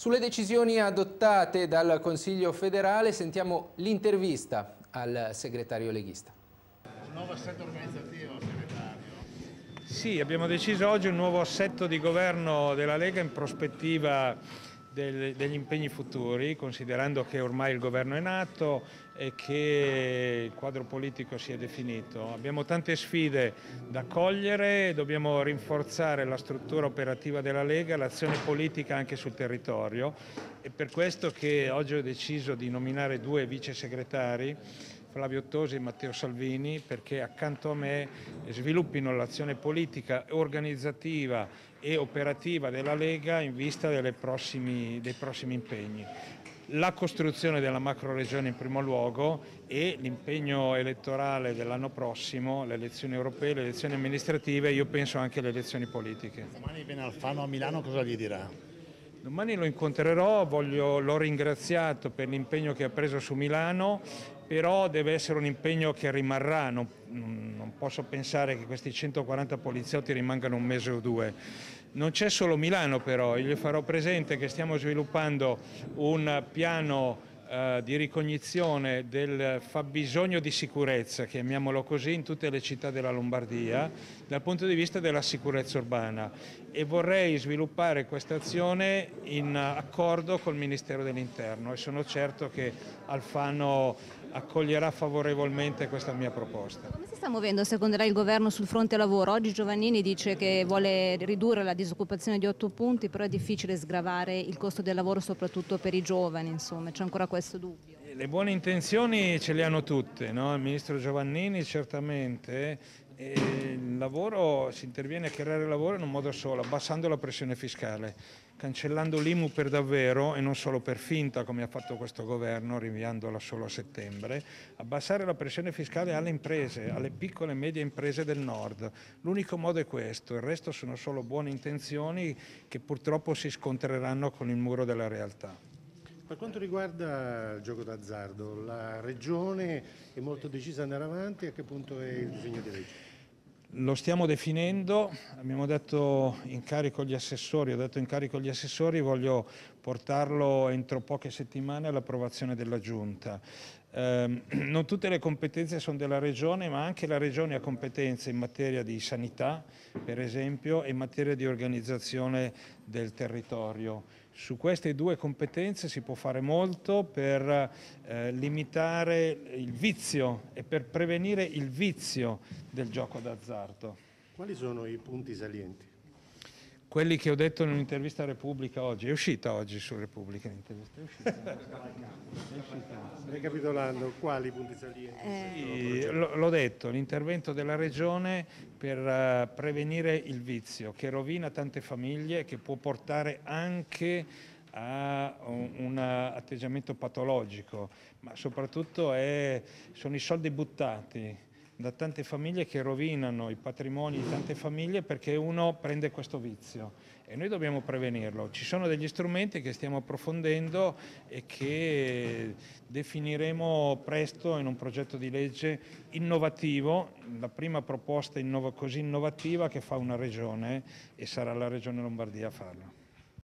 Sulle decisioni adottate dal Consiglio federale sentiamo l'intervista al segretario leghista. Un nuovo assetto organizzativo, segretario. Sì, abbiamo deciso oggi un nuovo assetto di governo della Lega in prospettiva del, degli impegni futuri, considerando che ormai il governo è nato e che il quadro politico si è definito. Abbiamo tante sfide da cogliere, dobbiamo rinforzare la struttura operativa della Lega, l'azione politica anche sul territorio. È per questo che oggi ho deciso di nominare due vice segretari Flavio Tosi e Matteo Salvini perché accanto a me sviluppino l'azione politica, organizzativa e operativa della Lega in vista prossimi, dei prossimi impegni. La costruzione della macro regione in primo luogo e l'impegno elettorale dell'anno prossimo, le elezioni europee, le elezioni amministrative, io penso anche alle elezioni politiche. Domani viene Alfano a Milano, cosa gli dirà? Domani lo incontrerò, l'ho ringraziato per l'impegno che ha preso su Milano però deve essere un impegno che rimarrà, non, non, posso pensare che questi 140 poliziotti rimangano un mese o due. Non c'è solo Milano però, io gli farò presente che stiamo sviluppando un piano eh, di ricognizione del fabbisogno di sicurezza, chiamiamolo così, in tutte le città della Lombardia dal punto di vista della sicurezza urbana. E vorrei sviluppare questa azione in accordo col Ministero dell'Interno e sono certo che Alfano accoglierà favorevolmente questa mia proposta. Come si sta muovendo secondo lei il governo sul fronte lavoro? Oggi Giovannini dice che vuole ridurre la disoccupazione di 8 punti, però è difficile sgravare il costo del lavoro soprattutto per i giovani, insomma, c'è ancora questo dubbio. Le buone intenzioni ce le hanno tutte, no? il Ministro Giovannini certamente, il lavoro, si interviene a creare lavoro in un modo solo, abbassando la pressione fiscale, cancellando l'IMU per davvero e non solo per finta come ha fatto questo governo, rinviandola solo a settembre, abbassare la pressione fiscale alle imprese, alle piccole e medie imprese del nord. L'unico modo è questo, il resto sono solo buone intenzioni che purtroppo si scontreranno con il muro della realtà. Per quanto riguarda il gioco d'azzardo, la Regione è molto decisa ad andare avanti, a che punto è il disegno di legge? Lo stiamo definendo, abbiamo dato incarico agli assessori, ho dato incarico agli assessori, voglio portarlo entro poche settimane all'approvazione della Giunta. Eh, non tutte le competenze sono della Regione, ma anche la Regione ha competenze in materia di sanità, per esempio, e in materia di organizzazione del territorio. Su queste due competenze si può fare molto per eh, limitare il vizio e per prevenire il vizio del gioco d'azzardo. Quali sono i punti salienti? Quelli che ho detto in un'intervista a Repubblica oggi, è uscita oggi su Repubblica l'intervista, è uscita. Ricapitolando, quali punti salienti? Eh. L'ho detto, l'intervento della Regione per uh, prevenire il vizio che rovina tante famiglie, che può portare anche a un, un atteggiamento patologico, ma soprattutto è, sono i soldi buttati da tante famiglie che rovinano i patrimoni di tante famiglie perché uno prende questo vizio e noi dobbiamo prevenirlo. Ci sono degli strumenti che stiamo approfondendo e che definiremo presto in un progetto di legge innovativo, la prima proposta innov così innovativa che fa una regione e sarà la Regione Lombardia a farlo.